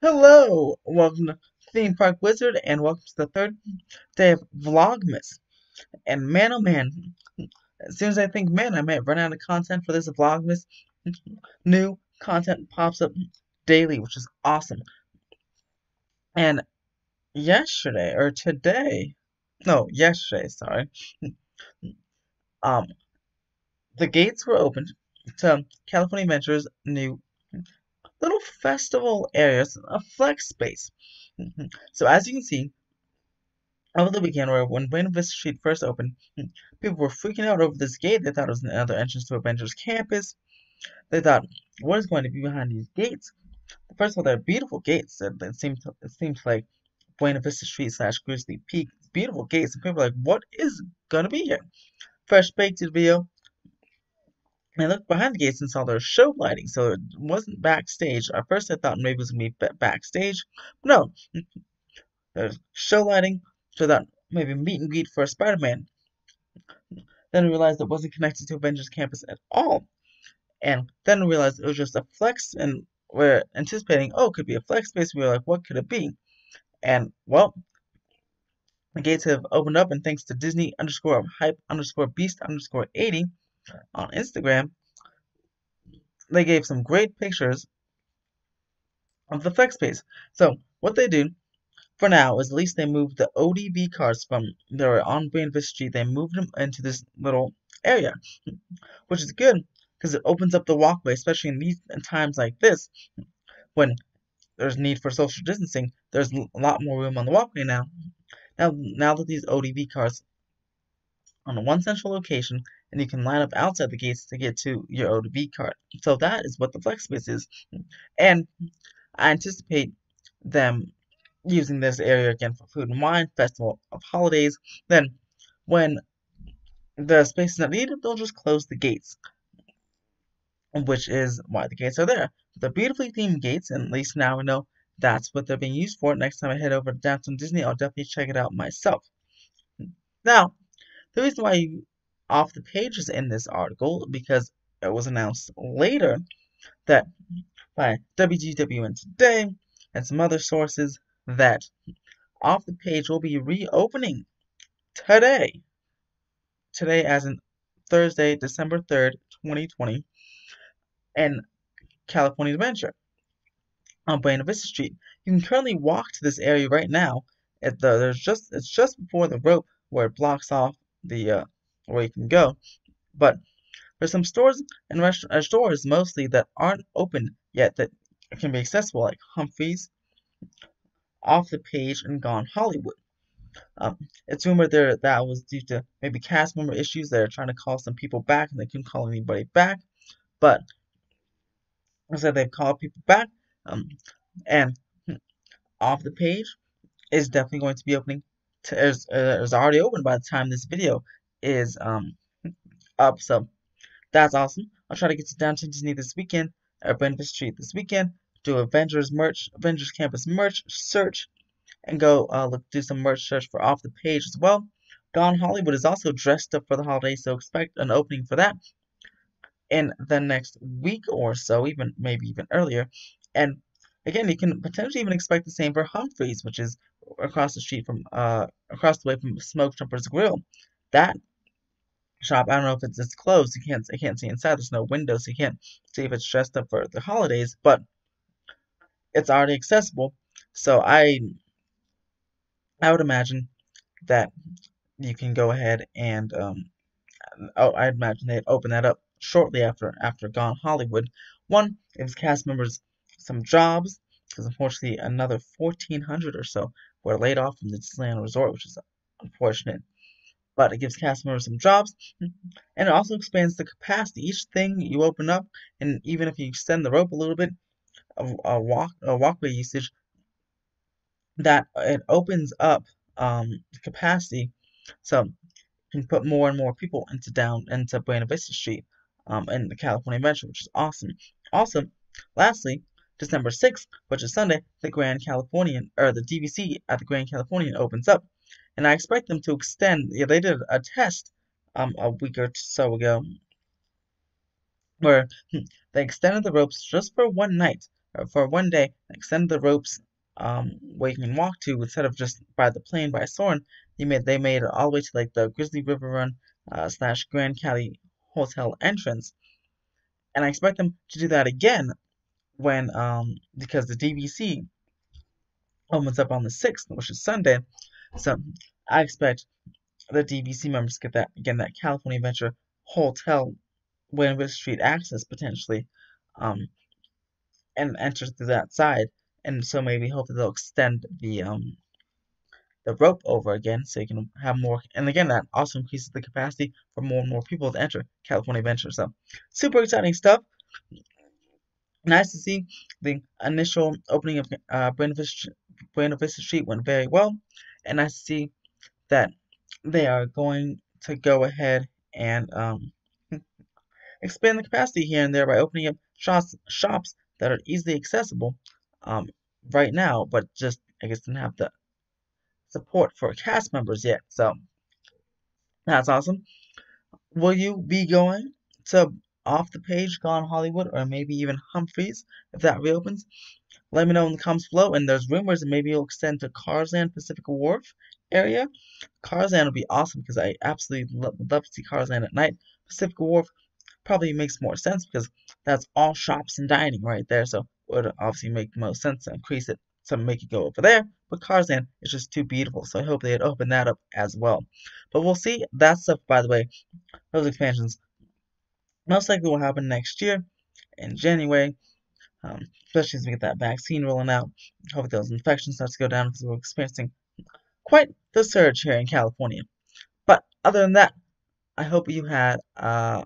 Hello, welcome to Theme Park Wizard, and welcome to the third day of Vlogmas. And man, oh man, as soon as I think, man, I might run out of content for this Vlogmas, new content pops up daily, which is awesome. And yesterday, or today, no, yesterday, sorry, um, the gates were opened to California Adventure's new little festival areas of flex space. Mm-hmm. so as you can see, over the weekend, where when Buena Vista Street first opened, mm, people were freaking out over this gate. They thought it was another entrance to Avengers Campus. They thought, what is going to be behind these gates? First of all, they're beautiful gates. It seems it seems like Buena Vista Street slash Grizzly Peak. Beautiful gates. And people are like, what is gonna be here? Fresh baked video I looked behind the gates and saw there was show lighting, so it wasn't backstage. At first, I thought maybe it was to be backstage. No, there's show lighting, so that maybe meet and greet for Spider-Man. Then I realized it wasn't connected to Avengers Campus at all. And then I realized it was just a flex, and we're anticipating, oh, it could be a flex space. We were like, what could it be? And, well, the gates have opened up, and thanks to Disney underscore hype underscore beast underscore 80, on Instagram, they gave some great pictures of the flex space. So what they do for now is at least they moved the ODB cars from their on Vista Street. They moved them into this little area, which is good because it opens up the walkway, especially in these times like this when there's need for social distancing. There's a lot more room on the walkway now. Now, now that these ODB cars on one central location, and you can line up outside the gates to get to your O2B card. So that is what the flex space is. And I anticipate them using this area again for food and wine, festival of holidays. Then when the space is not needed, they'll just close the gates. Which is why the gates are there. The beautifully themed gates, and at least now we know that's what they're being used for. Next time I head over to Downtown Disney, I'll definitely check it out myself. Now, the reason why you off the pages in this article because it was announced later that by WDWN Today and some other sources that off the page will be reopening today. Today, as in Thursday, December 3rd, 2020, in California Adventure on Buena Vista Street. You can currently walk to this area right now. At the, there's just it's just before the rope where it blocks off the uh, where you can go. But there's some stores and rest- uh, stores mostly that aren't open yet that can be accessible, like Humphreys, Off the Page, and Gone Hollywood. Um, it's rumored there that was due to maybe cast member issues. They're trying to call some people back and they couldn't call anybody back. But I said they've called people back. Um, and off the page is definitely going to be opening. To, is, uh, is already open by the time this video is um up. So that's awesome. I'll try to get to Downtown Disney this weekend, or Buena Street this weekend, do Avengers merch, Avengers Campus merch search, and go uh, look do some merch search for off the page as well. Gone Hollywood is also dressed up for the holidays, so expect an opening for that in the next week or so, even maybe even earlier. And again, you can potentially even expect the same for Humphreys, which is across the street from uh across the way from Smoke Jumpers Grill. That shop. I don't know if it's it's closed. You can't you can't see inside. There's no windows. You can't see if it's dressed up for the holidays. But it's already accessible. So I I would imagine that you can go ahead and um, oh I'd imagine they'd open that up shortly after after Gone Hollywood. One gives cast members some jobs because unfortunately another 1,400 or so were laid off from the Disneyland Resort, which is unfortunate but it gives cast members some jobs, and it also expands the capacity. Each thing you open up, and even if you extend the rope a little bit, a, a walk a walkway usage, that it opens up um, capacity, so you can put more and more people into down into Buena Vista Street um, in the California Adventure, which is awesome. Also, lastly, December 6th, which is Sunday, the Grand Californian or the DVC at the Grand Californian opens up and I expect them to extend. Yeah, they did a test um a week or so ago where hmm, they extended the ropes just for one night uh, for one day extended the ropes um, where you can walk to instead of just by the plane by Soarin'. They made they made it all the way to like the Grizzly River Run uh, slash Grand Cali Hotel entrance, and I expect them to do that again when um because the DVC opens up on the sixth, which is Sunday. So I expect the DVC members to get that again that California Adventure Hotel Buena Street access potentially, um, and enter through that side. And so maybe hopefully they'll extend the um the rope over again so you can have more and again that also increases the capacity for more and more people to enter California Adventure. So super exciting stuff. Nice to see the initial opening of uh, Buena Vista, Buena Vista Street went very well, and I see that they are going to go ahead and um, expand the capacity here and there by opening up shops shops that are easily accessible um, right now, but just I guess didn't have the support for cast members yet. So that's awesome. Will you be going to off the page Gone Hollywood or maybe even Humphreys if that reopens? Let me know in the comments below. And there's rumors that maybe it'll extend to Carsland Pacific Wharf area. Carsland would be awesome because I absolutely lo love to see Carsland at night. Pacific Wharf probably makes more sense because that's all shops and dining right there. So it would obviously make most sense to increase it to make it go over there. But Carsland is just too beautiful. So I hope they'd open that up as well. But we'll see. That stuff, by the way, those expansions most likely will happen next year in January. Um, especially as we get that vaccine rolling out. Hopefully those infections start to go down because we're experiencing quite the surge here in California. But other than that, I hope you had uh,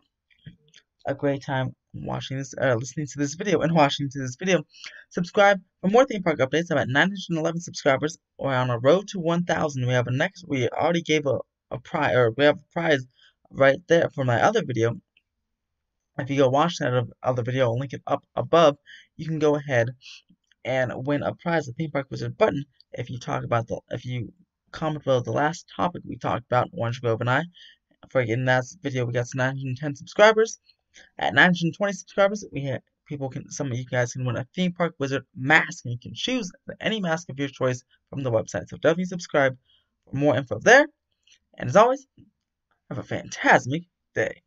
a great time watching this, uh, listening to this video and watching to this video. Subscribe for more theme park updates. I'm at 911 subscribers. We're on a road to 1,000. We have a next. We already gave a, a prize, or we have a prize right there for my other video. If you go watch that other video, I'll link it up above. You can go ahead and win a prize, the theme park wizard button. If you talk about the, if you comment below the last topic we talked about, Orange Grove and I. For getting that video, we got 910 subscribers. At 920 subscribers, we had people can some of you guys can win a theme park wizard mask and you can choose any mask of your choice from the website. So definitely subscribe for more info there. And as always, have a fantastic day.